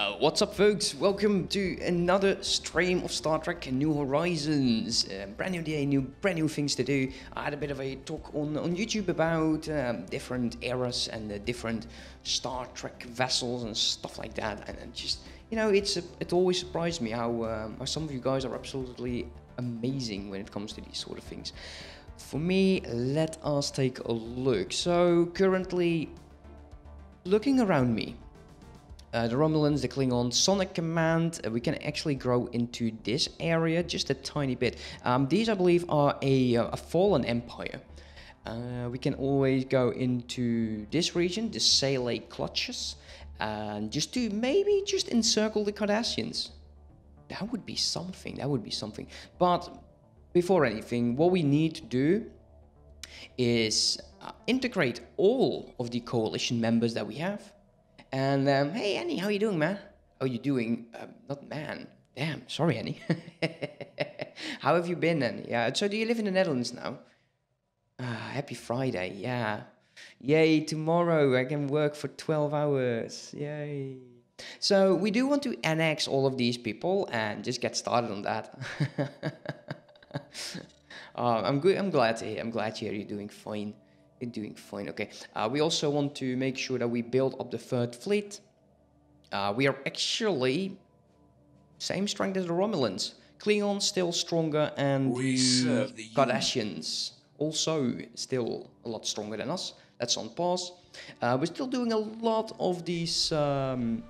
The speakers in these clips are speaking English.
Uh, what's up, folks? Welcome to another stream of Star Trek New Horizons. Uh, brand new day, new brand new things to do. I had a bit of a talk on, on YouTube about um, different eras and the different Star Trek vessels and stuff like that. And, and just, you know, it's a, it always surprised me how, um, how some of you guys are absolutely amazing when it comes to these sort of things. For me, let us take a look. So, currently, looking around me, uh, the Romulans, the Klingons, Son'a Command, uh, we can actually grow into this area just a tiny bit. Um, these, I believe, are a, uh, a fallen empire. Uh, we can always go into this region, the Sale Clutches, and just to maybe just encircle the Cardassians. That would be something, that would be something. But before anything, what we need to do is uh, integrate all of the coalition members that we have and um, hey, Annie, how you doing, man? How you doing? Uh, not man. Damn, sorry, Annie. how have you been, Annie? Yeah. So, do you live in the Netherlands now? Ah, happy Friday. Yeah. Yay! Tomorrow I can work for twelve hours. Yay. So we do want to annex all of these people and just get started on that. uh, I'm good. I'm glad to hear. I'm glad to hear you're doing fine doing fine. Okay. Uh, we also want to make sure that we build up the third fleet. Uh, we are actually same strength as the Romulans. Klingons still stronger, and we the, the Cardassians also still a lot stronger than us. That's on pause. Uh, we're still doing a lot of these um,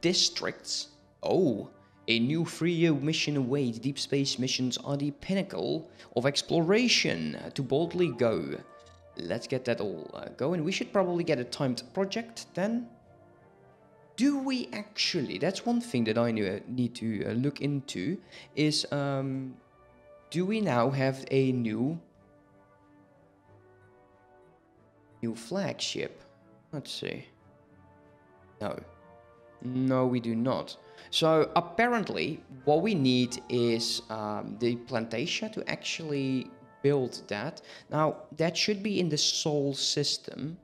districts. Oh, a new three-year mission awaits. Deep space missions are the pinnacle of exploration to boldly go. Let's get that all uh, going. We should probably get a timed project then. Do we actually? That's one thing that I need to uh, look into. Is um, do we now have a new new flagship? Let's see. No. No, we do not. So apparently, what we need is um, the Planitia to actually build that. Now, that should be in the Sol system.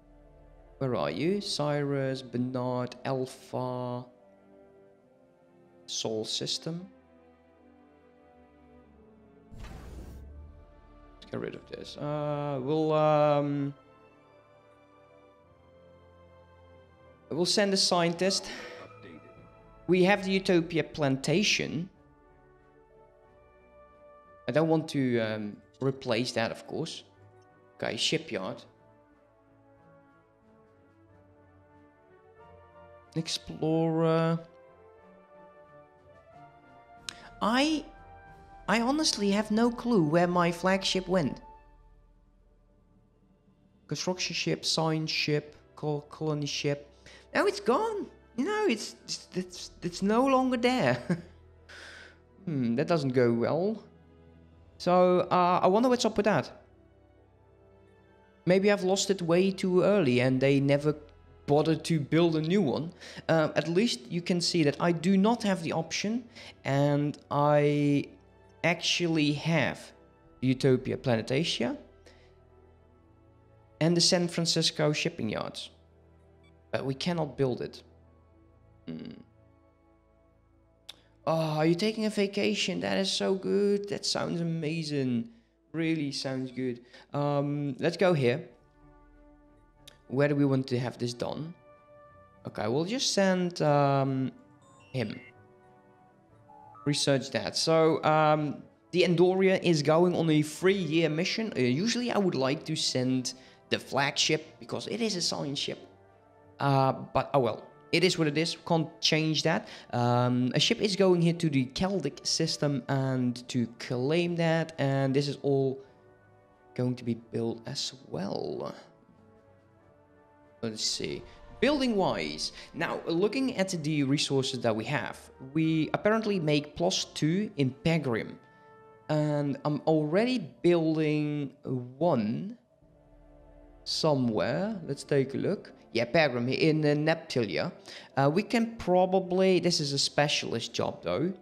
Where are you? Sirius, Barnard, Alpha, Sol system. Let's get rid of this. Uh, we'll um, we'll send a scientist. We have the Utopia Planitia. I don't want to um, replace that, of course. Okay, shipyard. Explorer. I I honestly have no clue where my flagship went. Construction ship, science ship, colony ship. Now it's gone. You know, it's it's it's, it's no longer there. hmm, that doesn't go well. So uh, I wonder what's up with that. Maybe I've lost it way too early and they never bothered to build a new one. Uh, at least you can see that I do not have the option and I actually have Utopia Planitia and the San Francisco shipping yards. But we cannot build it. Hmm. Oh, are you taking a vacation? That is so good. That sounds amazing. Really sounds good. Um, let's go here. Where do we want to have this done? Okay, we'll just send um, him. Research that. So, um, the Andoria is going on a three-year mission. Uh, usually I would like to send the flagship because it is a science ship. Uh, but, oh well it is what it is. Can't change that. Um, a ship is going here to the Celtic system and to claim that, and this is all going to be built as well. Let's see. Building wise, now looking at the resources that we have, we apparently make plus two in Pergium. And I'm already building one somewhere. Let's take a look yeah, Peregrine in uh, Neptilia. Uh, we can probably, this is a specialist job though.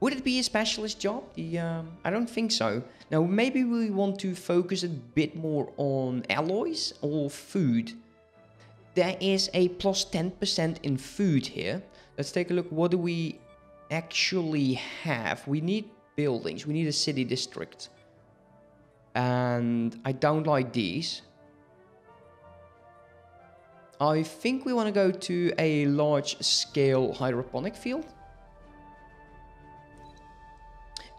Would it be a specialist job? The, um, I don't think so. Now, maybe we want to focus a bit more on alloys or food. there is a plus 10% in food here. Let's take a look. What do we actually have? We need buildings. We need a city district. And I don't like these. I think we want to go to a large scale hydroponic field.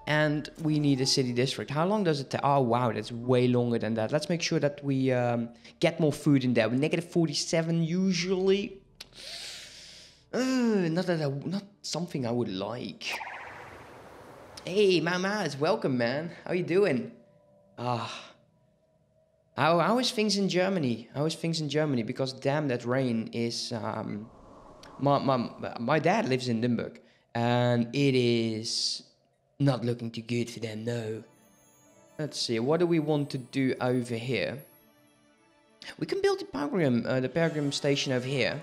And we need a city district. How long does it take? Oh, wow, that's way longer than that. Let's make sure that we um, get more food in there. Negative 47 usually. Uh, not that I, not something I would like. Hey, mamas, welcome, man. How you doing? Ah. How, how is things in Germany? How is things in Germany? Because damn, that rain is... Um, my, my, my dad lives in Limburg. And it is not looking too good for them, no. Let's see, what do we want to do over here? We can build the Pilgrim, uh, the Pilgrim station over here.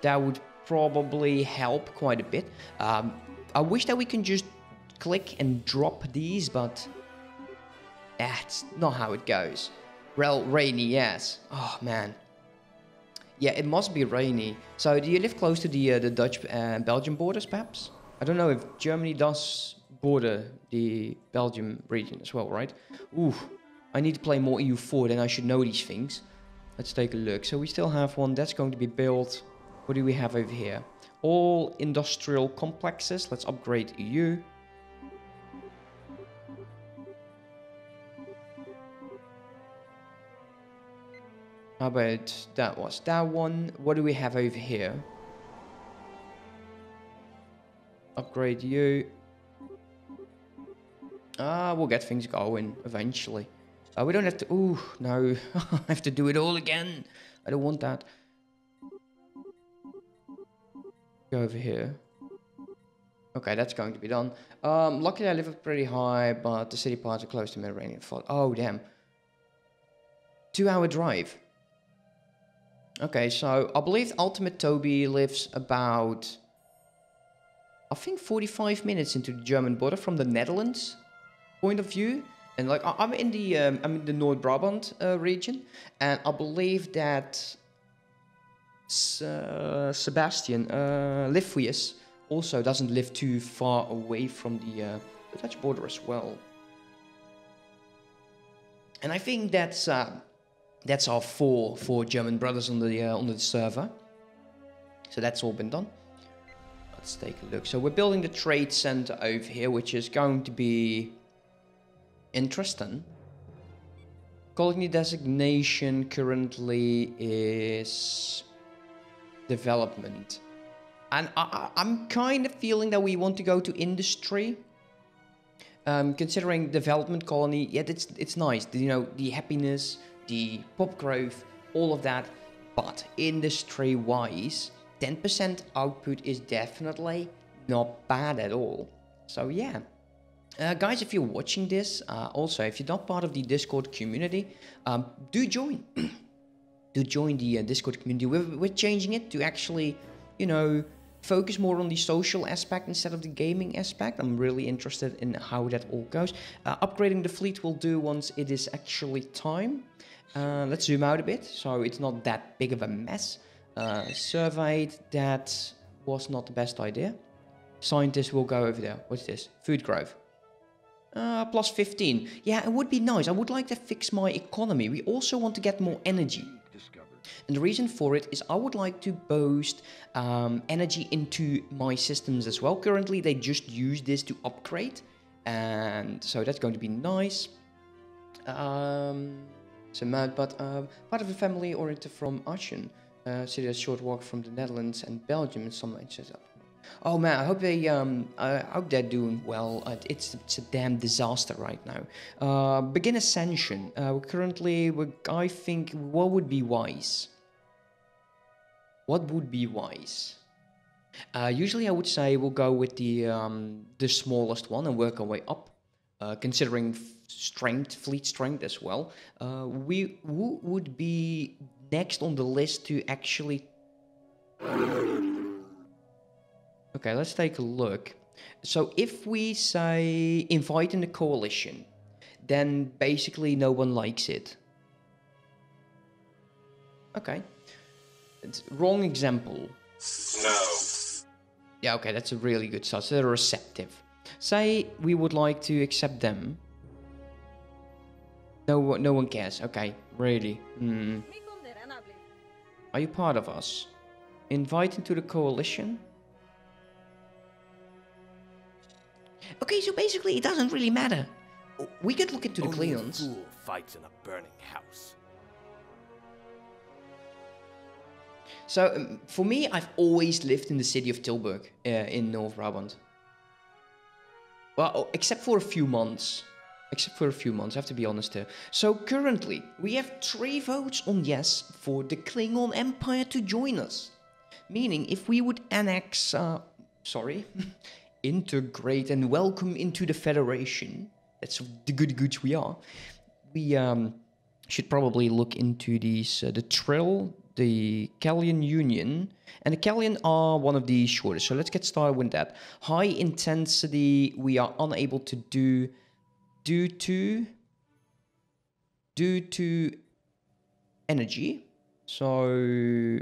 That would probably help quite a bit. Um, I wish that we can just click and drop these, but that's not how it goes. Well, rainy, yes. Oh, man. Yeah, it must be rainy. So, do you live close to the uh, the Dutch uh, Belgian borders, perhaps? I don't know if Germany does border the Belgium region as well, right? Ooh, I need to play more EU4, then I should know these things. Let's take a look. So we still have one that's going to be built. What do we have over here? All industrial complexes. Let's upgrade EU. How about that was that one? What do we have over here? Upgrade you. Ah, we'll get things going eventually. Uh, we don't have to... Ooh, no. I have to do it all again. I don't want that. Go over here. Okay, that's going to be done. Um, luckily I live up pretty high, but the city parts are close to Mediterranean fault. Oh, damn. Two hour drive. Okay, so I believe Ultimate Toby lives about... I think 45 minutes into the German border from the Netherlands point of view. And like I'm in the um, I'm in the North Brabant uh, region, and I believe that uh, Sebastian uh, also doesn't live too far away from the, uh, the Dutch border as well. And I think that's uh, that's our four four German brothers on the uh, on the server. So that's all been done. Let's take a look. So we're building the trade center over here, which is going to be interesting. Colony designation currently is development. And I, am kind of feeling that we want to go to industry. Um, considering development colony, yeah, it's it's nice. You know, the happiness, the pop growth, all of that. But industry-wise, 10% output is definitely not bad at all. So yeah. Uh, guys, if you're watching this, uh, also, if you're not part of the Discord community, um, do join. do join the uh, Discord community. We're, we're changing it to actually, you know, focus more on the social aspect instead of the gaming aspect. I'm really interested in how that all goes. Uh, upgrading the fleet will do once it is actually time. Uh, let's zoom out a bit so it's not that big of a mess. Uh, surveyed, that was not the best idea. Scientists will go over there. What's this? Food growth. Uh, plus 15. Yeah, it would be nice. I would like to fix my economy. We also want to get more energy. And the reason for it is I would like to boost um, energy into my systems as well. Currently, they just use this to upgrade. And so that's going to be nice. Um, so mad, but um, part of a family oriented from Aachen. Uh, city a short walk from the Netherlands and Belgium in some setup. Oh man, I hope they um, I hope they're doing well. Uh, it's it's a damn disaster right now. Uh, begin ascension. Uh, currently, we're, I think what would be wise. What would be wise? Uh, usually, I would say we'll go with the um, the smallest one and work our way up. Uh, considering strength, fleet strength as well. Uh, we who would be next on the list to actually Okay, let's take a look. So if we say invite in the coalition, then basically no one likes it. Okay. It's wrong example. No. Yeah, okay, that's a really good start. So they're receptive. Say we would like to accept them. No, one- no one cares. Okay, really. Hmm. Muy considerable. Are you part of us? Invite into the coalition? Okay, so basically it doesn't really matter. We could look into the Only Klingons. fool fights in a burning house. So um, for me, I've always lived in the city of Tilburg uh, in North Brabant. Well, oh, except for a few months. Except for a few months, I have to be honest here. So currently, we have three votes on yes for the Klingon Empire to join us. Meaning, if we would annex, uh, sorry, integrate and welcome into the Federation, that's the good goods we are, we um, should probably look into these uh, the Trill, the Callian Union, and the Callian are one of the shortest. So let's get started with that. High intensity, we are unable to do due to due to energy. So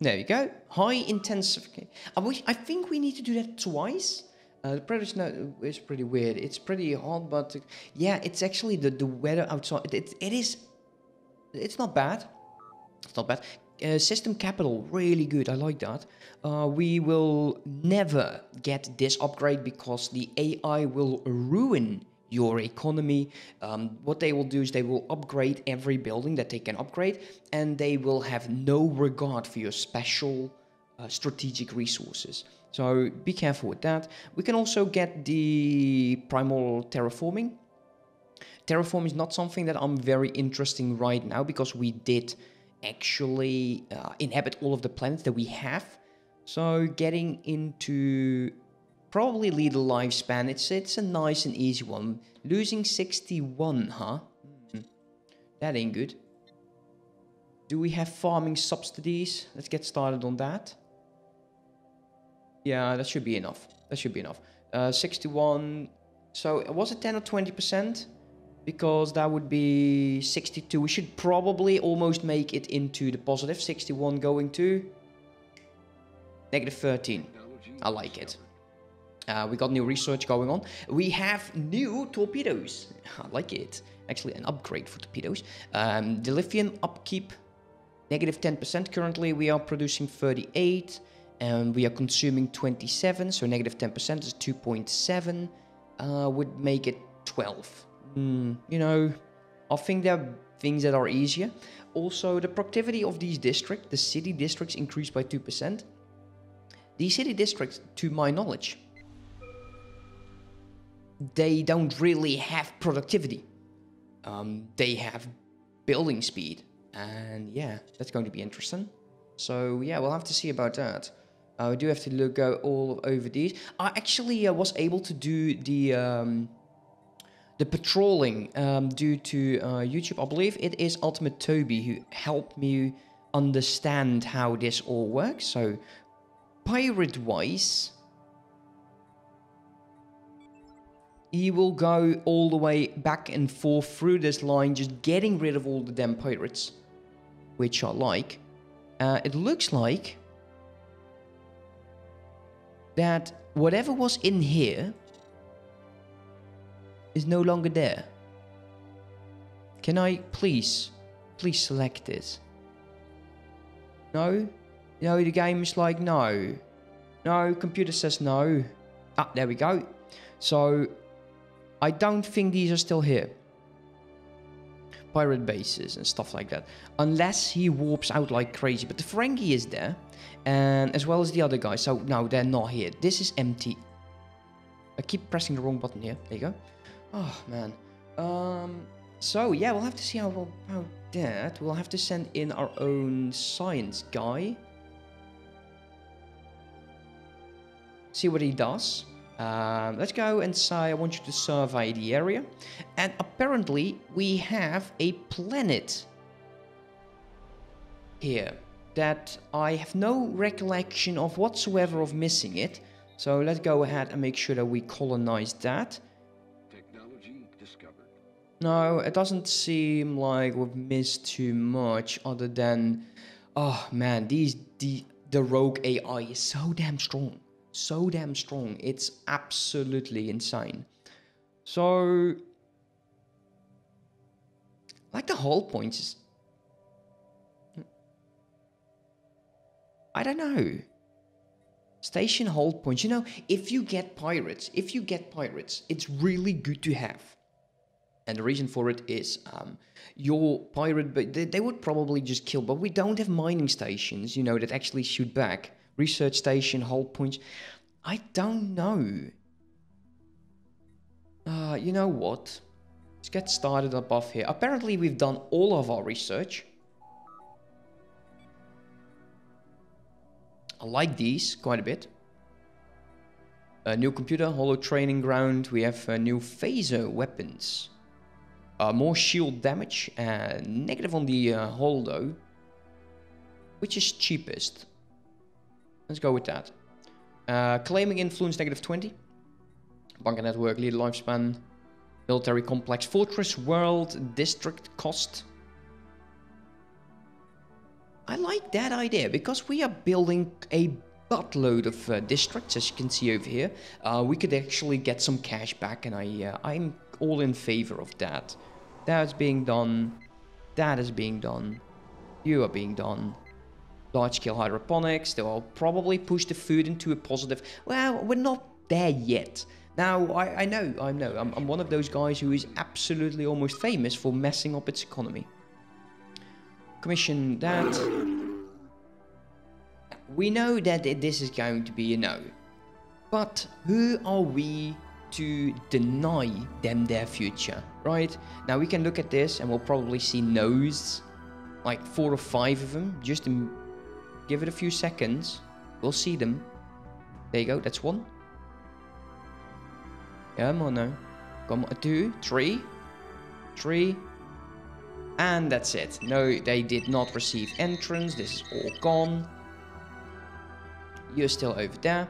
there you go. High intensification. I wish. I think we need to do that twice. Uh, the Predator snow is pretty weird. It's pretty hot, but uh, yeah, it's actually the the weather outside. It it is. It's not bad. It's not bad. Uh, system capital, really good. I like that. Uh, we will never get this upgrade because the AI will ruin your economy. Um, what they will do is they will upgrade every building that they can upgrade, and they will have no regard for your special uh, strategic resources. So be careful with that. We can also get the primal terraforming. Terraform is not something that I'm very interesting right now because we did actually uh, inhabit all of the planets that we have. So getting into probably lead a lifespan, it's it's a nice and easy one. Losing 61, huh? Hmm. That ain't good. Do we have farming subsidies? Let's get started on that. Yeah, that should be enough. That should be enough. Uh, 61. So was it 10 or 20 percent? Because that would be 62. We should probably almost make it into the positive. 61 going to negative 13. I like it. Uh, we got new research going on. We have new torpedoes. I like it. Actually, an upgrade for torpedoes. Um, dilithium upkeep, negative 10%. Currently, we are producing 38 and we are consuming 27. So negative 10% is 2.7. Uh, would make it 12. Hmm, you know, I think there are things that are easier. Also, the productivity of these districts, the city districts, increased by 2%. These city districts, to my knowledge, they don't really have productivity. Um, they have building speed, and yeah, that's going to be interesting. So yeah, we'll have to see about that. Uh, we do have to look go all over these. I actually uh, was able to do the um, the patrolling um, due to uh, YouTube. I believe it is Ultimate Toby who helped me understand how this all works. So pirate he will go all the way back and forth through this line, just getting rid of all the damn pirates, which I like. Uh, it looks like that whatever was in here is no longer there. Can I please, please select this? No? No, the game is like no. No, computer says no. Ah, there we go. So I don't think these are still here. Pirate bases and stuff like that. Unless he warps out like crazy. But the Ferengi is there. And as well as the other guys. So no, they're not here. This is empty. I keep pressing the wrong button here. There you go. Oh, man. Um, so, yeah, we'll have to see how about that. We'll have to send in our own science guy. See what he does. Um, let's go and say I want you to survey the area. And apparently we have a planet here that I have no recollection of whatsoever of missing it. So let's go ahead and make sure that we colonize that. Technology discovered. No, it doesn't seem like we've missed too much other than oh man, these the the rogue AI is so damn strong. So damn strong. It's absolutely insane. So like the whole point is I don't know. Station hold points. You know, if you get pirates, if you get pirates, it's really good to have. And the reason for it is um, your pirate, but they, they would probably just kill. But we don't have mining stations, you know, that actually shoot back. Research station, hold points. I don't know. Uh, you know what? Let's get started above here. Apparently, we've done all of our research. I like these quite a bit. A new computer, holo training ground. We have uh, new phaser weapons. Uh, more shield damage, uh, negative on the uh, though. Which is cheapest? Let's go with that. Uh, claiming influence negative 20. Bunker network, leader lifespan. Military complex, fortress, world, district, cost. I like that idea because we are building a buttload of uh, districts, as you can see over here. Uh, we could actually get some cash back, and I, uh, I'm all in favor of that. That's being done. That is being done. You are being done. Large-scale hydroponics. They'll probably push the food into a positive... Well, we're not there yet. Now, I, I know, I know. I'm, I'm one of those guys who is absolutely almost famous for messing up its economy. Commission that. We know that this is going to be a no. But who are we to deny them their future, right? Now we can look at this and we'll probably see no's, like four or five of them. Just give it a few seconds. We'll see them. There you go, that's one. Come on now. Come on, two, three, three, and that's it. No, they did not receive entrance. This is all gone. You're still over there.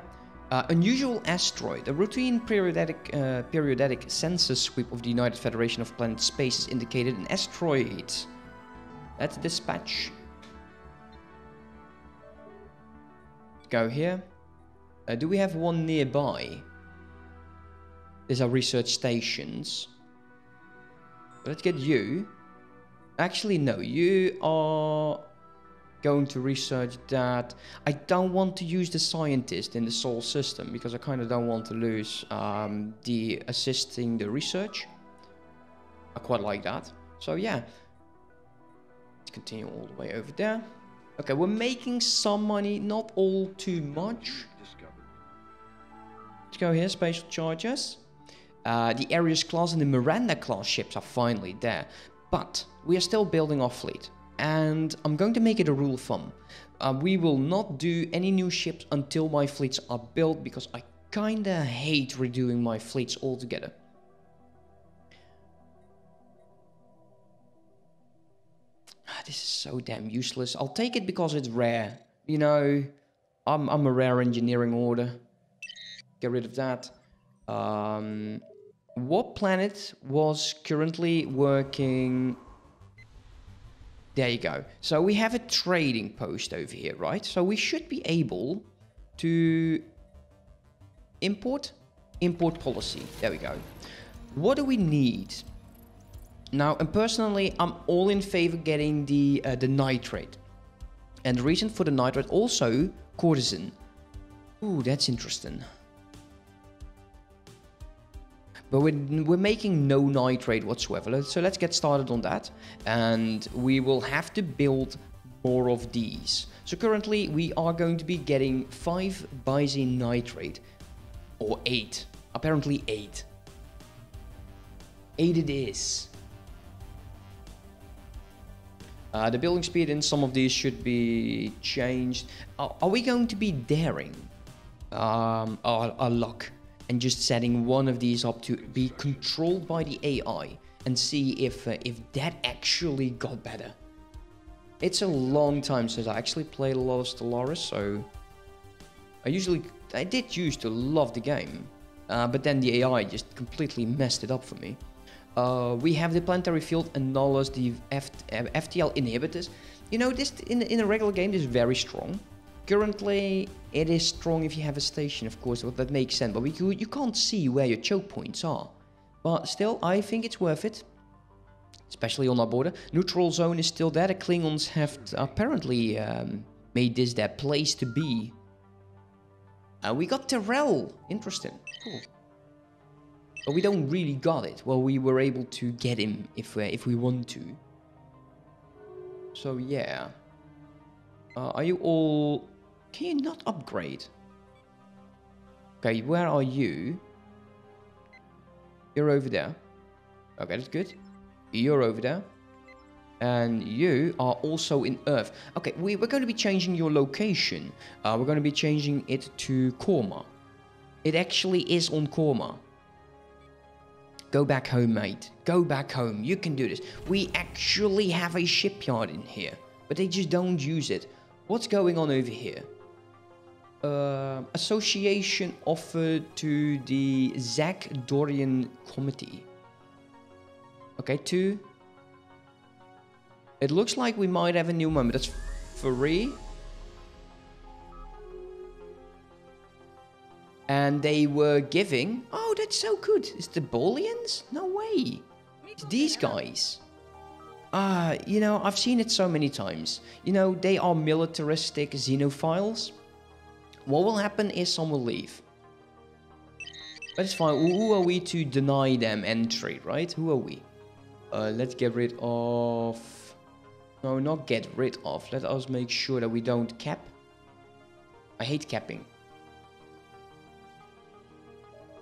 Uh, unusual asteroid. A routine periodic uh, periodic census sweep of the United Federation of Planet Spaces indicated an asteroid. Let's dispatch. Go here. Uh, do we have one nearby? These are research stations. Let's get you. Actually, no. You are going to research that. I don't want to use the scientist in the Sol system because I kind of don't want to lose um, the assisting the research. I quite like that. So yeah, let's continue all the way over there. Okay, we're making some money, not all too much. Let's go here, spatial charges. Uh, the Ares class and the Miranda class ships are finally there, but we are still building our fleet and I'm going to make it a rule of thumb. Uh, we will not do any new ships until my fleets are built because I kinda hate redoing my fleets altogether. This is so damn useless. I'll take it because it's rare. You know, I'm, I'm a rare engineering order. Get rid of that. Um, what planet was currently working there you go. So we have a trading post over here, right? So we should be able to import, import policy. There we go. What do we need? Now, and personally, I'm all in favor getting the uh, the nitrate. And the reason for the nitrate also cortisone. Ooh, that's interesting. But we're, we're making no nitrate whatsoever. So let's get started on that. And we will have to build more of these. So currently we are going to be getting 5 Bizine nitrate. Or 8. Apparently 8. 8 it is. Uh, the building speed in some of these should be changed. Are, are we going to be daring? Um, our, our luck and just setting one of these up to be controlled by the AI and see if uh, if that actually got better. It's a long time since I actually played a lot of Stellaris, so I usually I did used to love the game, uh, but then the AI just completely messed it up for me. Uh, we have the planetary field and Nullus, the F uh, FTL inhibitors. You know, this in, in a regular game is very strong. Currently, it is strong if you have a station, of course, that makes sense. But we, you, you can't see where your choke points are. But still, I think it's worth it. Especially on our border. Neutral zone is still there. The Klingons have apparently um, made this their place to be. Uh, we got Terrell. Interesting. Cool. But we don't really got it. Well, we were able to get him if, uh, if we want to. So, yeah. Uh, are you all... Can you not upgrade? Okay, where are you? You're over there. Okay, that's good. You're over there. And you are also in Earth. Okay, we, we're going to be changing your location. Uh, we're going to be changing it to Korma. It actually is on Korma. Go back home, mate. Go back home. You can do this. We actually have a shipyard in here, but they just don't use it. What's going on over here? Uh, association offered to the Zach Dorian Committee. Okay, two. It looks like we might have a new member. That's free. And they were giving... Oh, that's so good. It's the Bolians? No way. It's these guys. Ah, uh, you know, I've seen it so many times. You know, they are militaristic xenophiles. What will happen is some will leave. But it's fine. Who are we to deny them entry, right? Who are we? Uh, let's get rid of... No, not get rid of. Let us make sure that we don't cap. I hate capping.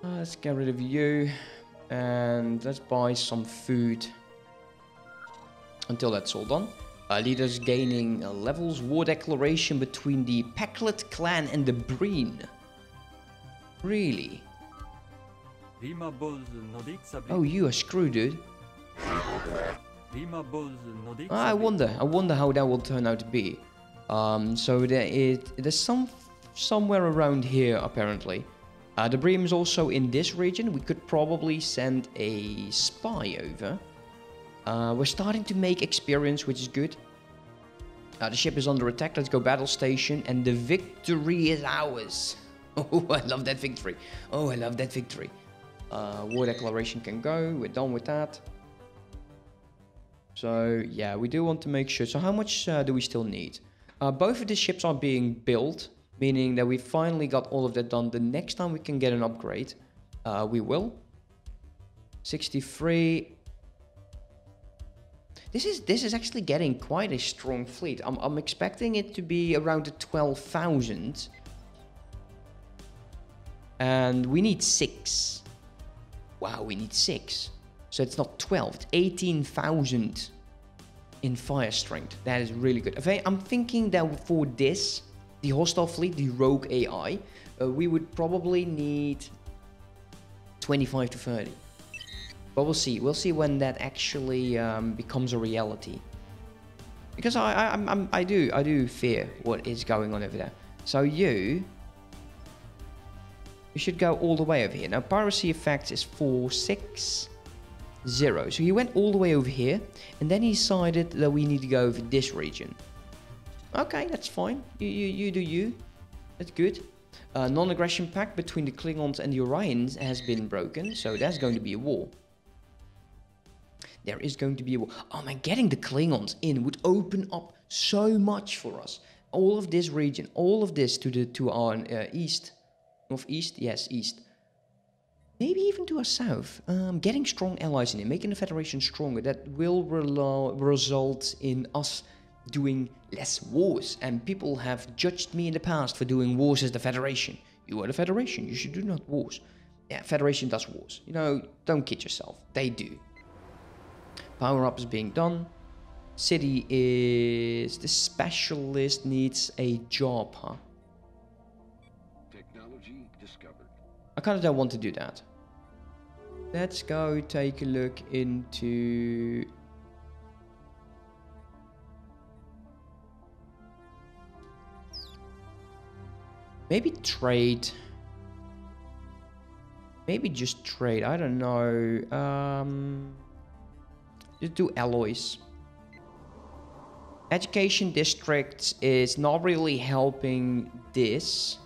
Uh, let's get rid of you. And let's buy some food. Until that's all done. Uh, leaders gaining uh, levels. War declaration between the Pakled clan and the Breen. Really? Oh, you are screwed, dude. I wonder. I wonder how that will turn out to be. Um, so there is there's some somewhere around here apparently. Uh, the Breen is also in this region. We could probably send a spy over. Uh, we're starting to make experience, which is good. Uh, the ship is under attack. Let's go battle station, and the victory is ours. Oh, I love that victory. Oh, I love that victory. Uh, war declaration can go. We're done with that. So yeah, we do want to make sure. So how much uh, do we still need? Uh, both of the ships are being built, meaning that we finally got all of that done. The next time we can get an upgrade, uh, we will. 63. This is this is actually getting quite a strong fleet. I'm, I'm expecting it to be around the 12,000. And we need six. Wow, we need six. So it's not 12, it's 18,000 in fire strength. That is really good. I'm thinking that for this, the hostile fleet, the rogue AI, uh, we would probably need 25 to 30. But we'll see. We'll see when that actually um, becomes a reality. Because I, I, I'm, I do, I do fear what is going on over there. So you, you should go all the way over here. Now piracy effect is 4, 6, zero. So he went all the way over here, and then he decided that we need to go over this region. Okay, that's fine. You, you, you do you. That's good. Uh, Non-aggression pact between the Klingons and the Orions has been broken, so that's going to be a war. There is going to be a war. Oh man, getting the Klingons in would open up so much for us. All of this region, all of this to the to our uh, east, northeast, yes, east maybe even to our south, um, getting strong allies in it, making the Federation stronger, that will result in us doing less wars. And people have judged me in the past for doing wars as the Federation. You are the Federation, you should do not wars. Yeah, Federation does wars. You know, don't kid yourself. They do. Power up is being done. City is... The specialist needs a job, huh? Technology discovered. I kind of don't want to do that. Let's go take a look into... Maybe trade. Maybe just trade. I don't know. Um, just do alloys. Education districts is not really helping this.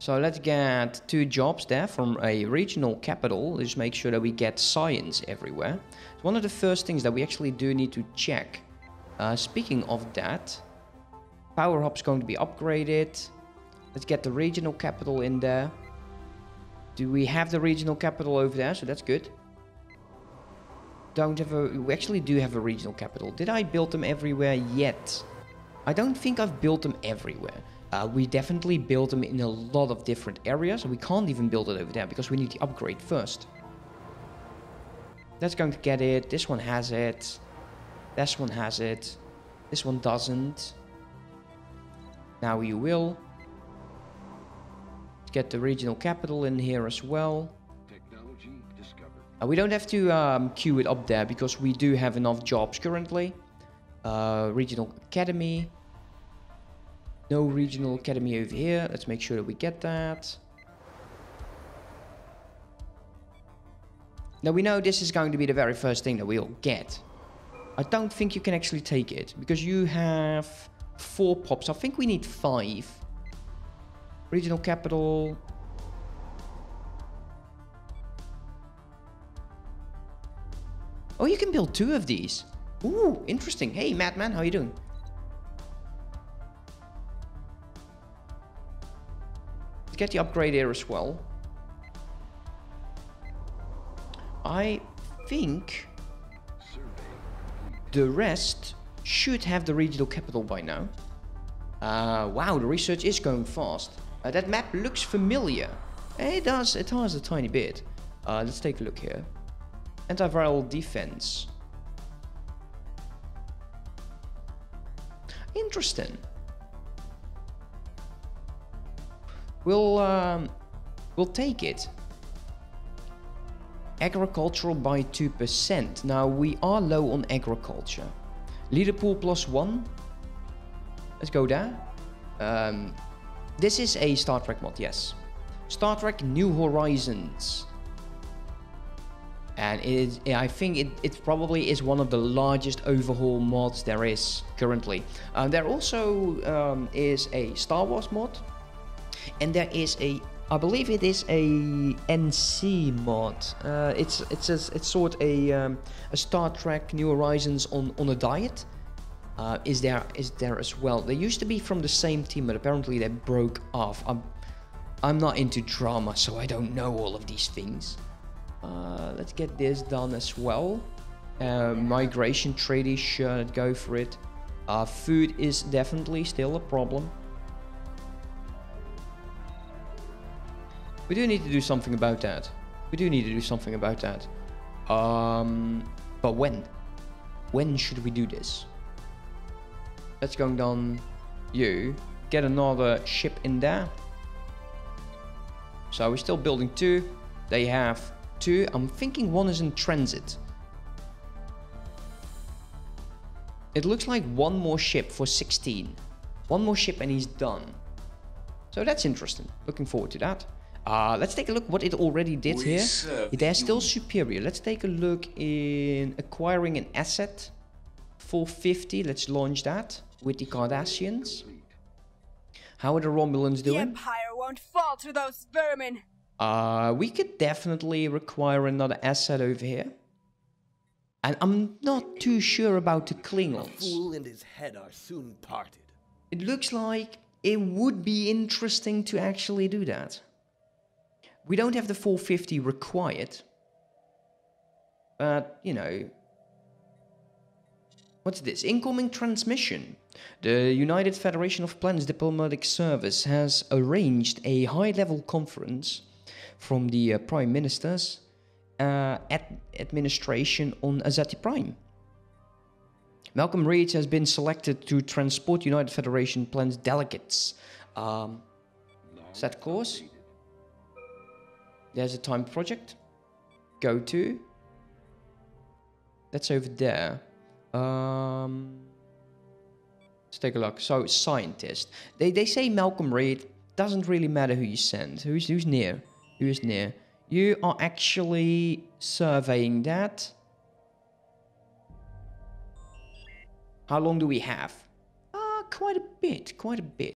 So let's get two jobs there from a regional capital. Just make sure that we get science everywhere. It's one of the first things that we actually do need to check. Uh, speaking of that, Power Hub's going to be upgraded. Let's get the regional capital in there. Do we have the regional capital over there? So that's good. Don't have a... We actually do have a regional capital. Did I build them everywhere yet? I don't think I've built them everywhere. Uh, we definitely built them in a lot of different areas. We can't even build it over there because we need the upgrade first. That's going to get it. This one has it. This one has it. This one doesn't. Now you will. Get the regional capital in here as well. Uh, we don't have to um, queue it up there because we do have enough jobs currently. Uh, regional academy. No regional academy over here. Let's make sure that we get that. Now we know this is going to be the very first thing that we'll get. I don't think you can actually take it because you have four pops. I think we need five. Regional capital. Oh, you can build two of these. Ooh, interesting. Hey, Madman, how you doing? get the upgrade here as well. I think the rest should have the regional capital by now. Uh, wow, the research is going fast. Uh, that map looks familiar. It does, it does a tiny bit. Uh, let's take a look here. Antiviral defense. Interesting. We'll, um, we'll take it. Agricultural by 2%. Now, we are low on agriculture. Leader pool plus 1. Let's go there. Um, this is a Star Trek mod, yes. Star Trek New Horizons. And it is, I think it, it probably is one of the largest overhaul mods there is currently. Uh, there also um, is a Star Wars mod and there is a I believe it is a NC mod. Uh, it's it's a, it's sort a um, a Star Trek New Horizons on on a diet. Uh, is there is there as well? They used to be from the same team, but apparently they broke off. I'm I'm not into drama, so I don't know all of these things. Uh, let's get this done as well. Uh, migration treaty, sure, go for it. Uh, food is definitely still a problem. We do need to do something about that. We do need to do something about that. Um, but when? When should we do this? Let's go down you. Get another ship in there. So we're still building two. They have two. I'm thinking one is in transit. It looks like one more ship for 16. One more ship and he's done. So that's interesting. Looking forward to that. Uh, let's take a look what it already did we here. They're still superior. Let's take a look in acquiring an asset. 450, let's launch that with the Cardassians. How are the Romulans doing? The Empire won't fall to those vermin. Uh, we could definitely require another asset over here. And I'm not too sure about the Klingons. A fool and his head are soon parted. It looks like it would be interesting to actually do that. We don't have the 450 required. But, you know... What's this? Incoming transmission. The United Federation of Planets Diplomatic Service has arranged a high-level conference from the uh, Prime Minister's uh, ad administration on Azati Prime. Malcolm Reed has been selected to transport United Federation Planets delegates. Um, set course. There's a time project. Go to. That's over there. Um, let's take a look. So, scientist. They, they say Malcolm Reed. Doesn't really matter who you send. Who's, who's near? Who is near? You are actually surveying that. How long do we have? Ah, quite a bit, quite a bit.